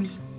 Bye.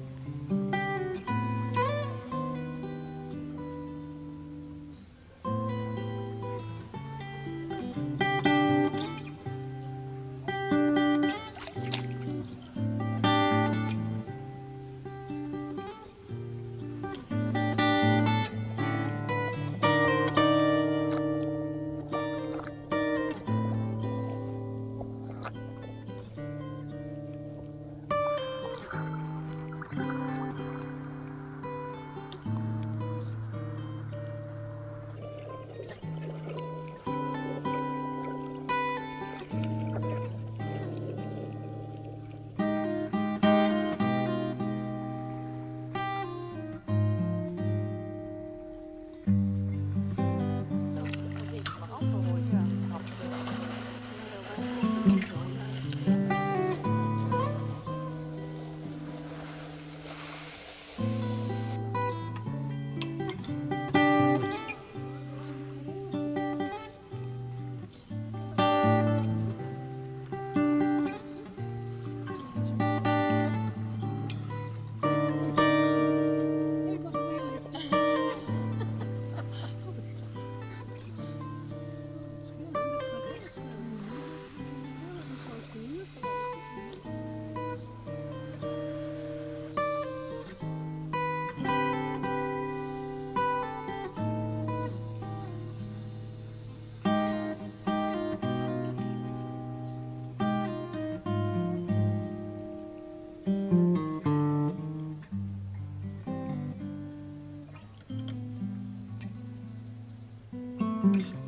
Mm-hmm.